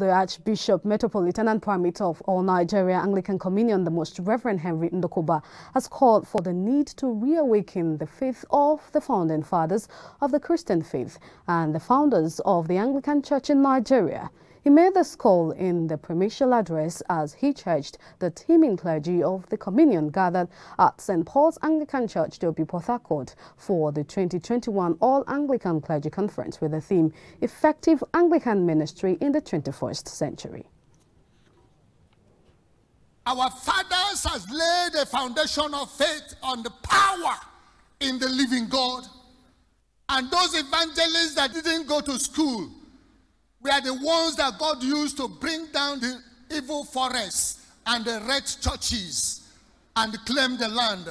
The Archbishop, Metropolitan and Primate of All Nigeria Anglican Communion, the Most Reverend Henry Ndukuba, has called for the need to reawaken the faith of the founding fathers of the Christian faith and the founders of the Anglican Church in Nigeria. He made this call in the premiership address as he charged the teeming clergy of the Communion gathered at St. Paul's Anglican Church, Diobu, Port Harcourt for the 2021 All-Anglican Clergy Conference with the theme Effective Anglican Ministry in the 21st Century. Our fathers has laid a foundation of faith on the power in the living God. And those evangelists that didn't go to school we are the ones that God used to bring down the evil forests and the red churches and claim the land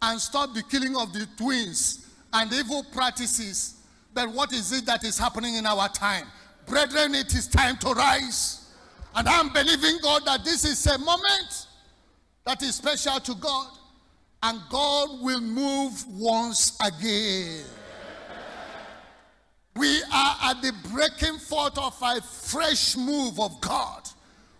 and stop the killing of the twins and evil practices. But what is it that is happening in our time? Brethren, it is time to rise. And I'm believing God that this is a moment that is special to God. And God will move once again. Are at the breaking forth of a fresh move of God.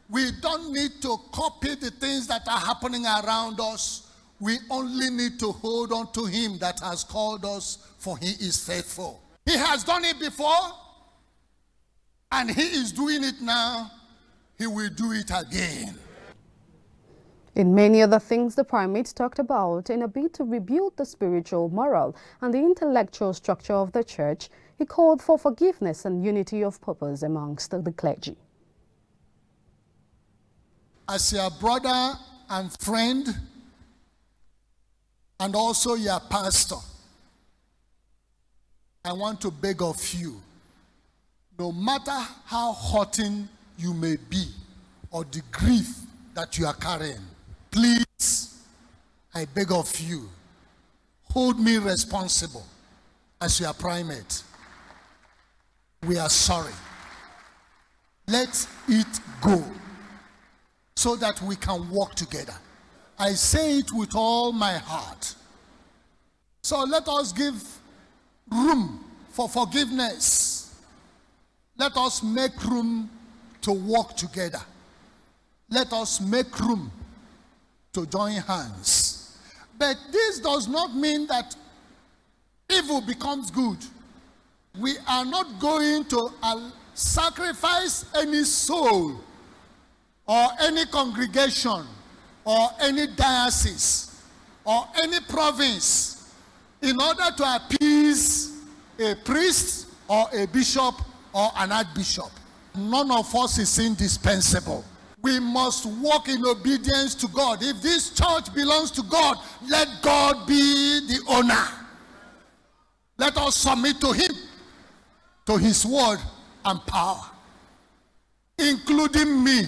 We don't need to copy the things that are happening around us. We only need to hold on to Him that has called us, for He is faithful. He has done it before, and He is doing it now. He will do it again. In many other things, the primates talked about in a bid to rebuild the spiritual, moral, and the intellectual structure of the church, he called for forgiveness and unity of purpose amongst the clergy. As your brother and friend, and also your pastor, I want to beg of you, no matter how hurting you may be or the grief that you are carrying, Please, I beg of you, hold me responsible as your primate. We are sorry. Let it go so that we can work together. I say it with all my heart. So let us give room for forgiveness. Let us make room to work together. Let us make room to join hands. But this does not mean that evil becomes good. We are not going to sacrifice any soul or any congregation or any diocese or any province in order to appease a priest or a bishop or an archbishop. None of us is indispensable we must walk in obedience to God. If this church belongs to God, let God be the owner. Let us submit to Him, to His word and power, including me.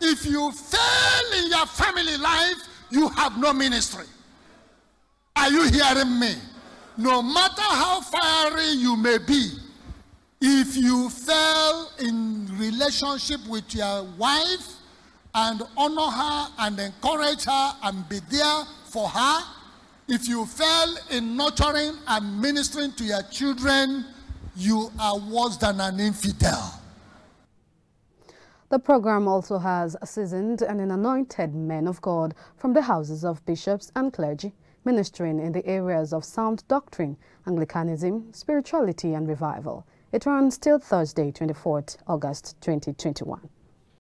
If you fail in your family life, you have no ministry. Are you hearing me? No matter how fiery you may be, if you fell in relationship with your wife and honor her and encourage her and be there for her, if you fell in nurturing and ministering to your children, you are worse than an infidel. The program also has seasoned and an anointed men of God from the houses of bishops and clergy, ministering in the areas of sound doctrine, Anglicanism, spirituality and revival. It runs till Thursday, 24th August 2021.